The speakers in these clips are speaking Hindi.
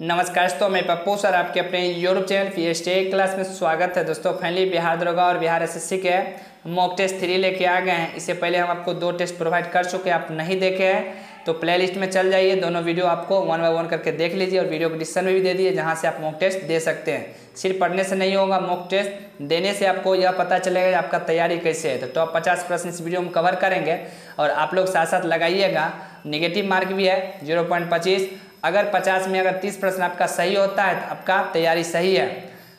नमस्कार दोस्तों, मैं पप्पू सर, आपके अपने YouTube channel P H class में स्वागत है। दोस्तों फाइनली बिहार दरोगा और बिहार एसएससी के मॉक टेस्ट थ्री लेके आ गए हैं। इससे पहले हम आपको दो टेस्ट प्रोवाइड कर चुके हैं, आप नहीं देखे हैं। तो प्ले लिस्ट में चल जाइए, दोनों वीडियो आपको वन बाय वन करके देख लीजिए और वीडियो को डिस्क्रिप्शन में भी दे दिए जहाँ से आप मॉक टेस्ट दे सकते हैं। सिर्फ़ पढ़ने से नहीं होगा मॉक टेस्ट देने से आपको यह पता चलेगा आपका तैयारी कैसे है। तो टॉप पचास प्रश्न इस वीडियो में कवर करेंगे और आप लोग साथ साथ लगाइएगा। निगेटिव मार्क भी है ज़ीरो पॉइंट पच्चीस। अगर पचास में अगर तीस प्रश्न आपका सही होता है तो आपका तैयारी सही है।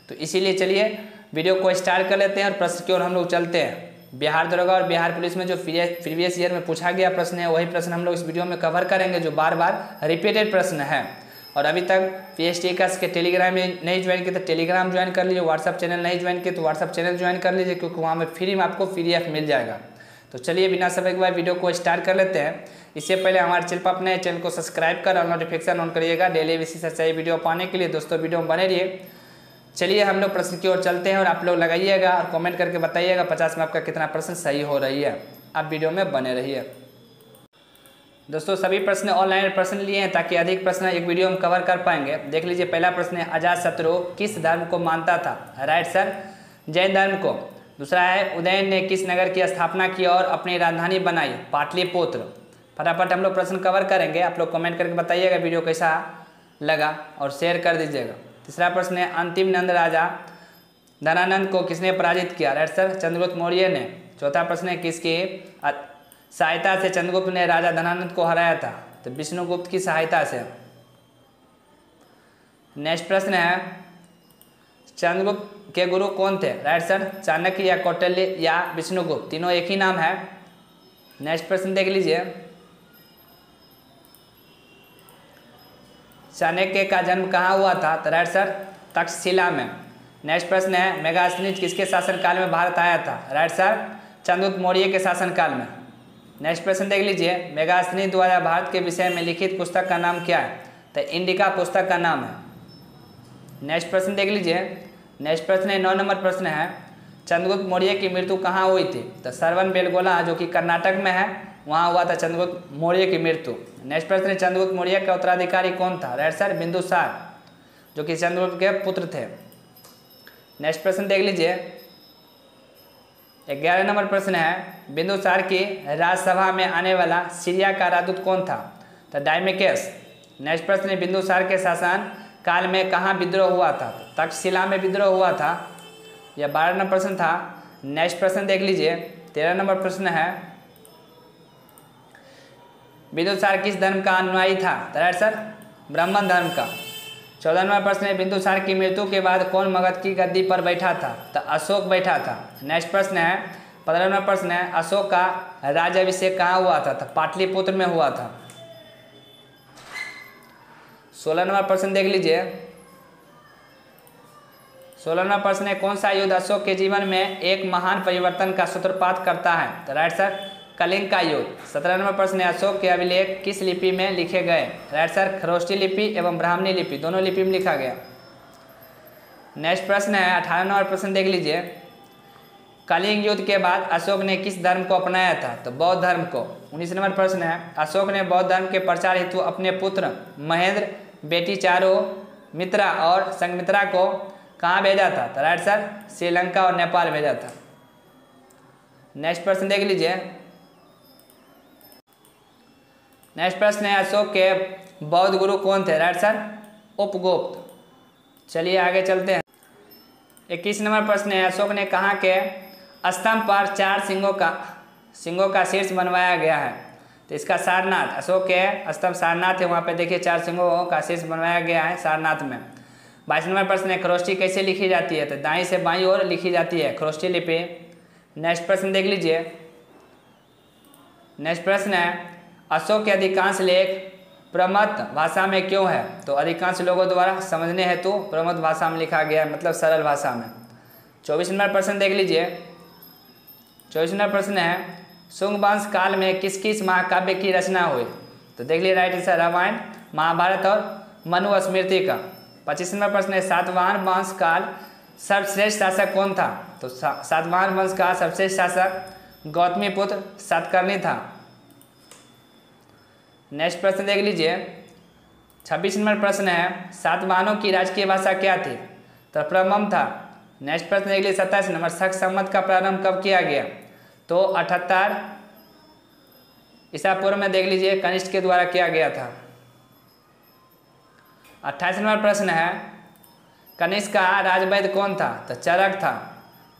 तो इसीलिए चलिए, वीडियो को स्टार्ट कर लेते हैं और प्रश्न की ओर हम लोग चलते हैं। बिहार दरोगा और बिहार पुलिस में जो प्रीवियस ईयर में पूछा गया प्रश्न है, वही प्रश्न हम लोग इस वीडियो में कवर करेंगे, जो बार बार रिपीटेड प्रश्न है। और अभी तक पी एच टी के टेलीग्राम में नहीं ज्वाइन किए तो टेलीग्राम ज्वाइन कर लीजिए व्हाट्सअप चैनल नहीं ज्वाइन किए तो व्हाट्सअप चैनल ज्वाइन कर लीजिए, क्योंकि वहाँ में फ्री में आपको पी मिल जाएगा। तो चलिए, बिना समय के बाद वीडियो को स्टार्ट कर लेते हैं। इससे पहले हमारे चैनल पर अपने चैनल को सब्सक्राइब कर और नोटिफिकेशन ऑन करिएगा। डेली बेसिस से सही वीडियो पाने के लिए दोस्तों वीडियो में बने रहिए। चलिए हम लोग प्रश्न की ओर चलते हैं और आप लोग लगाइएगा और कमेंट करके बताइएगा पचास में आपका कितना प्रश्न सही हो रही है। आप वीडियो में बने रहिए। दोस्तों सभी प्रश्न ऑनलाइन प्रश्न लिए हैं ताकि अधिक प्रश्न एक वीडियो में कवर कर पाएँगे। देख लीजिए, पहला प्रश्न है, अजात शत्रु किस धर्म को मानता था? राइट सर जैन धर्म को। दूसरा है, उदयन ने किस नगर की स्थापना की और अपनी राजधानी बनाई? पाटलिपुत्र। फटाफट हम लोग प्रश्न कवर करेंगे। आप लोग कमेंट करके बताइएगा वीडियो कैसा लगा और शेयर कर दीजिएगा। तीसरा प्रश्न है, अंतिम नंद राजा धनानंद को किसने पराजित किया? राइट सर चंद्रगुप्त मौर्य ने। चौथा प्रश्न है, किसकी सहायता से चंद्रगुप्त ने राजा धनानंद को हराया था? तो विष्णुगुप्त की सहायता से। नेक्स्ट प्रश्न है, चंद्रगुप्त के गुरु कौन थे? राइट सर चाणक्य या कौटल्य या विष्णुगुप्त? तीनों एक ही नाम है। नेक्स्ट प्रश्न देख लीजिए। चाणक्य का जन्म कहाँ हुआ था? तो राइट सर, तक्षशिला में। नेक्स्ट प्रश्न है मेगास्थनीज किसके शासनकाल में भारत आया था? राइट सर चंद्रगुप्त मौर्य के शासनकाल में। नेक्स्ट प्रश्न देख लीजिए मेगास्थनी द्वारा भारत के विषय में लिखित पुस्तक का नाम क्या है? तो इंडिका पुस्तक का नाम है। नेक्स्ट प्रश्न देख लीजिए, नेक्स्ट प्रश्न है, नौ नंबर प्रश्न है चंद्रगुप्त मौर्य की मृत्यु कहाँ हुई थी? तो सरवन बेलगोला, जो कि कर्नाटक में है वहाँ हुआ था चंद्रगुप्त मौर्य की मृत्यु। नेक्स्ट प्रश्न चंद्रगुप्त मौर्य का उत्तराधिकारी कौन था? राइट सर बिंदुसार जो कि चंद्रगुप्त के पुत्र थे। नेक्स्ट प्रश्न देख लीजिए। ग्यारह नंबर प्रश्न है बिंदुसार की राज्यसभा में आने वाला सीरिया का राजदूत कौन था? तो डायमेकेस नेक्स्ट प्रश्न बिंदुसार के शासन काल में कहाँ विद्रोह हुआ था? तक्षशिला में विद्रोह हुआ था। यह बारह नंबर प्रश्न था। नेक्स्ट प्रश्न देख लीजिए। तेरह नंबर प्रश्न है बिंदुसार किस धर्म का अनुयायी था? राइट सर ब्राह्मण धर्म का। चौदह नंबर प्रश्न है बिंदुसार की मृत्यु के बाद कौन मगध की गद्दी पर बैठा था? तो अशोक बैठा था। नेक्स्ट प्रश्न है पंद्रह नंबर प्रश्न है, अशोक का राज्याभिषेक कहाँ हुआ था? तो पाटलिपुत्र में हुआ था। सोलह नंबर प्रश्न देख लीजिए। सोलह नंबर प्रश्न है, कौन सा युद्ध अशोक के जीवन में एक महान परिवर्तन का सूत्रपात करता है? तो राइट सर कलिंग का युद्ध सत्रह नंबर प्रश्न है अशोक के अभिलेख किस लिपि में लिखे गए? राइट सर खरोष्टी लिपि एवं ब्राह्मणी लिपि, दोनों लिपि में लिखा गया। नेक्स्ट प्रश्न है अठारह नंबर प्रश्न देख लीजिए। कलिंग युद्ध के बाद अशोक ने किस धर्म को अपनाया था? तो बौद्ध धर्म को। उन्नीस नंबर प्रश्न है, अशोक ने बौद्ध धर्म के प्रचार हेतु अपने पुत्र महेंद्र, बेटी चारो, मित्रा और संगमित्रा को कहाँ भेजा था? तो राइट सर श्रीलंका और नेपाल भेजा था। नेक्स्ट प्रश्न देख लीजिए। नेक्स्ट प्रश्न है अशोक के, बौद्ध गुरु कौन थे? Right sir, Upagupta. चलिए आगे चलते हैं। इक्कीस नंबर प्रश्न है, अशोक ने कहा के स्तंभ पर चार सिंगों का सिंगों का शीर्ष बनवाया गया है। तो इसका सारनाथ, अशोक के स्तंभ सारनाथ है, वहाँ पे देखिए चार सिंगों का शीर्ष बनवाया गया है सारनाथ में। बाईस नंबर प्रश्न है खरोष्टी कैसे लिखी जाती है? तो दाई से बाई ओर लिखी जाती है खरोष्टी लिपि। नेक्स्ट प्रश्न देख लीजिए। नेक्स्ट प्रश्न है अशोक के अधिकांश लेख प्रमत भाषा में क्यों है? तो अधिकांश लोगों द्वारा समझने हेतु प्रमत भाषा में लिखा गया है मतलब सरल भाषा में। चौबीस नंबर प्रश्न देख लीजिए। चौबीस नंबर प्रश्न है शुंगवंश काल में किस किस महाकाव्य की रचना हुई? तो देख लीजिए राइट आंसर, रामायण, महाभारत और मनु स्मृति का। पच्चीस नंबर प्रश्न है, सातवाहन वंश काल सर्वश्रेष्ठ शासक कौन था? तो सातवाहन वंश का सर्वश्रेष्ठ शासक गौतमी पुत्र सातकर्णी था। नेक्स्ट प्रश्न देख लीजिए। छब्बीस नंबर प्रश्न है सातवाहनों की राजकीय भाषा क्या थी? तो प्रमम था नेक्स्ट प्रश्न देख लीजिए, सत्ताईस नंबर, शक सम्मत का प्रारंभ कब किया गया? तो अठहत्तर ईसा पूर्व में देख लीजिए, कनिष्ठ के द्वारा किया गया था। अट्ठाईस नंबर प्रश्न है, कनिष्ठ का राजवैद कौन था? तो चरक था।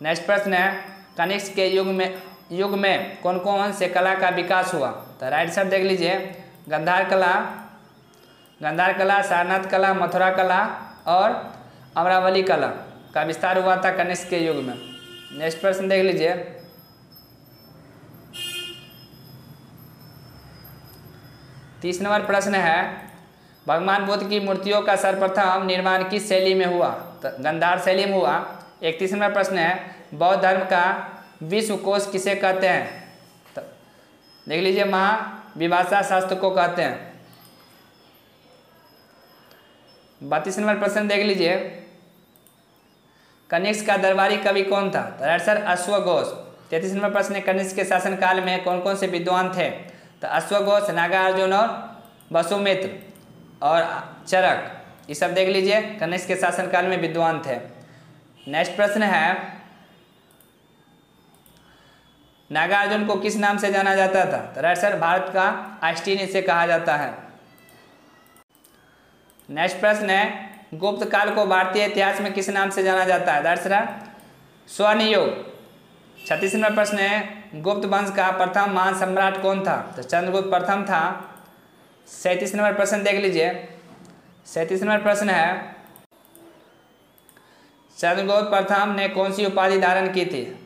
नेक्स्ट प्रश्न है, कनिष्ठ के युग में युग में कौन कौन से कला का विकास हुआ? तो राइट साइड देख लीजिए गंधार कला गंधार कला, सारनाथ कला, मथुरा कला और अमरावली कला का विस्तार हुआ था कनिष्ठ के युग में। नेक्स्ट प्रश्न देख लीजिए। तीस नंबर प्रश्न है, भगवान बुद्ध की मूर्तियों का सर्वप्रथम निर्माण किस शैली में हुआ? तो गंधार शैली में हुआ। इकतीस नंबर प्रश्न है, बौद्ध धर्म का विश्व कोश किसे कहते हैं? तो देख लीजिए महाविभाषा शास्त्र को कहते हैं। बत्तीस नंबर प्रश्न देख लीजिए। कनिष्क का दरबारी कवि कौन था? तो राइट सर अश्वघोष तैतीस नंबर प्रश्न है कनिष्क के शासनकाल में कौन कौन से विद्वान थे? तो अश्वघोष नागार्जुन और वसुमित्र और चरक। ये सब देख लीजिए, कनिष्क के शासनकाल में विद्वान थे। नेक्स्ट प्रश्न है नागार्जुन को किस नाम से जाना जाता था? तो राइट सर, भारत का आस्टीन इसे कहा जाता है। नेक्स्ट प्रश्न है, गुप्त काल को भारतीय इतिहास में किस नाम से जाना जाता है? दर्शरा स्वर्ण युग छत्तीस नंबर प्रश्न है, गुप्त वंश का प्रथम महान सम्राट कौन था? तो चंद्रगुप्त प्रथम था। सैंतीस नंबर प्रश्न देख लीजिए। सैंतीस नंबर प्रश्न है, चंद्रगुप्त प्रथम ने कौन सी उपाधि धारण की थी?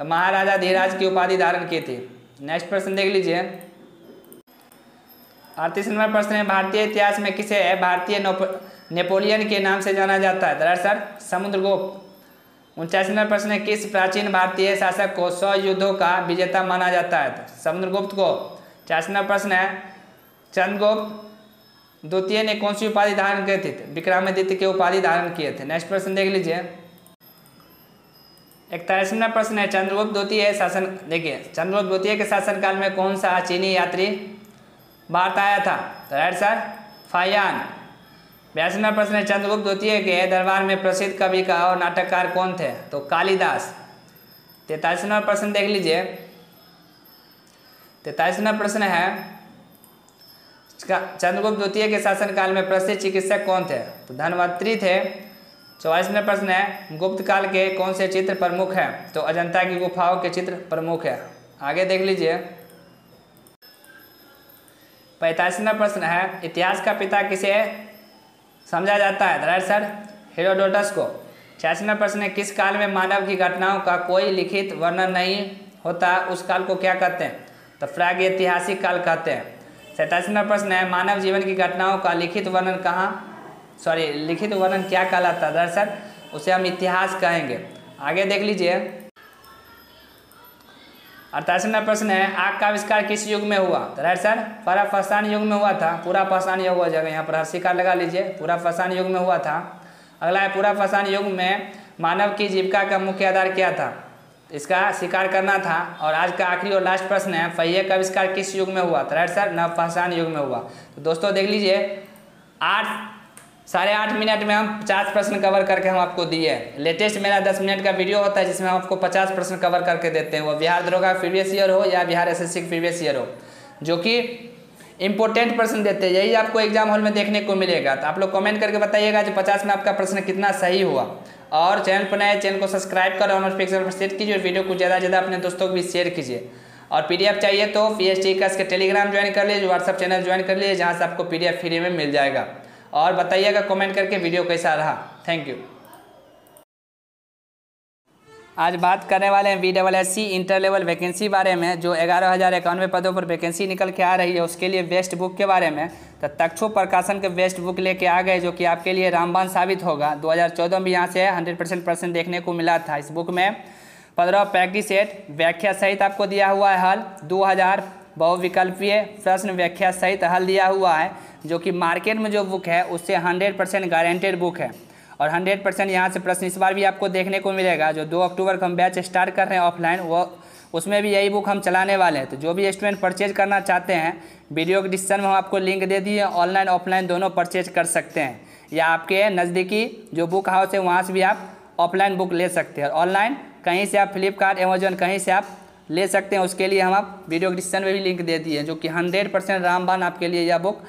तो महाराजा धीराज की उपाधि धारण की थी। नेक्स्ट प्रश्न देख लीजिए। अड़तीस नंबर प्रश्न है, भारतीय इतिहास में किसे है? भारतीय नेपोलियन के नाम से जाना जाता है। दरअसल, समुद्रगुप्त। उनचास नंबर प्रश्न है, किस प्राचीन भारतीय शासक को सौ युद्धों का विजेता माना जाता है? समुद्रगुप्त को। चालीस नंबर प्रश्न है, चंद्रगुप्त द्वितीय ने कौन सी उपाधि धारण किए थे? विक्रमादित्य के उपाधि धारण किए थे। नेक्स्ट प्रश्न देख लीजिए। इकतालीस नंबर प्रश्न है, चंद्रगुप्त द्वितीय शासन, देखिए, चंद्रगुप्त द्वितीय के शासनकाल में कौन सा चीनी यात्री भारत आया था? तो राइट सर फायान। बयासी नंबर प्रश्न है, चंद्रगुप्त द्वितीय के दरबार में प्रसिद्ध कवि का और नाटककार कौन थे? तो कालिदास। तैतालीस नंबर प्रश्न देख लीजिए। तैतालीस नंबर प्रश्न है चंद्रगुप्त द्वितीय के शासनकाल में प्रसिद्ध चिकित्सक कौन थे? तो धनवंतरी थे चौवालीस नंबर प्रश्न है। गुप्त काल के कौन से चित्र प्रमुख है? तो अजंता की गुफाओं के चित्र प्रमुख है। आगे देख लीजिए। पैंतालीस नंबर प्रश्न है, इतिहास का पिता किसे समझा जाता है, राइट सर? हेरोडोटस को। छियासी नंबर प्रश्न है, किस काल में मानव की घटनाओं का कोई लिखित वर्णन नहीं होता? उस काल को क्या कहते हैं? तो प्राग ऐतिहासिक काल कहते हैं। सैंतालीस नंबर प्रश्न है, मानव जीवन की घटनाओं का लिखित वर्णन कहाँ सॉरी, लिखित वर्णन क्या कहलाता है? दरअसल, उसे हम इतिहास कहेंगे। आगे देख लीजिए। अड़तालीस नंबर प्रश्न है, आग का आविष्कार किस युग में हुआ? तो राइट सर पूरा फसान युग में हुआ था, पूरा फसान युग हो जाएगा यहाँ पर हर्षिका लगा लीजिए, पूरा फसान युग में हुआ था। अगला है, पूरा फसान युग में मानव की जीविका का मुख्य आधार क्या था? इसका शिकार करना था। और आज का आखिरी और लास्ट प्रश्न है पहिए का आविष्कार किस युग में हुआ? तो राइट सर नव फसान युग में हुआ। तो दोस्तों, देख लीजिए, आठ साढ़े आठ मिनट में हम पचास प्रश्न कवर करके हम आपको दिए लेटेस्ट मेरा दस मिनट का वीडियो होता है जिसमें हम आपको पचास प्रश्न कवर करके देते हैं। वो बिहार दरोगा प्रीवियस ईयर हो या Bihar S S previous year हो। जो कि इंपॉर्टेंट प्रश्न देते हैं। यही आपको एग्ज़ाम हॉल में देखने को मिलेगा। तो आप लोग कमेंट करके बताइएगा जो पचास में आपका प्रश्न कितना सही हुआ। और चैनल पर नए चैनल को सब्सक्राइब करो। और नोटिफिकेशन पर सेट कीजिए और वीडियो को ज़्यादा से ज़्यादा अपने दोस्तों को भी शेयर कीजिए। और पीडीएफ चाहिए तो पी एच टी का टेलीग्राम ज्वाइन कर लीजिए। व्हाट्सअप चैनल ज्वाइन कर लीजिए, जहाँ से आपको पीडीएफ फ्री में मिल जाएगा। और बताइएगा कमेंट करके वीडियो कैसा रहा। थैंक यू आज बात करने वाले हैं V double S C inter level vacancy बारे में, जो ग्यारह हज़ार इक्यानवे पदों पर वैकेंसी निकल के आ रही है, उसके लिए बेस्ट बुक के बारे में। तो तक्षु प्रकाशन के बेस्ट बुक लेके आ गए, जो कि आपके लिए रामबान साबित होगा। 2014 में यहाँ से हंड्रेड परसेंट परसेंट देखने को मिला था इस बुक में। पंद्रह प्रैक्टिस सेट व्याख्या सहित आपको दिया हुआ है हल। दो हज़ार बहुविकल्पीय प्रश्न व्याख्या सहित हल दिया हुआ है। जो कि मार्केट में जो बुक है, उससे हंड्रेड परसेंट गारंटेड बुक है। और हंड्रेड परसेंट यहाँ से प्रश्न इस बार भी आपको देखने को मिलेगा, जो दो अक्टूबर को हम बैच स्टार्ट कर रहे हैं ऑफलाइन वो, उसमें भी यही बुक हम चलाने वाले हैं। तो जो भी स्टूडेंट परचेज करना चाहते हैं वीडियो के डिस्क्रिप्शन में हम आपको लिंक दे दिए ऑनलाइन ऑफलाइन दोनों परचेज कर सकते हैं। या आपके नज़दीकी जो बुक हाउस है, वहाँ से भी आप ऑफलाइन बुक ले सकते हैं। ऑनलाइन कहीं से आप फ्लिपकार्ट अमेजोन कहीं से आप ले सकते हैं, उसके लिए हम आप वीडियो डिस्क्रिप्शन में भी लिंक दे दिए जो कि हंड्रेड परसेंट रामबान आपके लिए यह बुक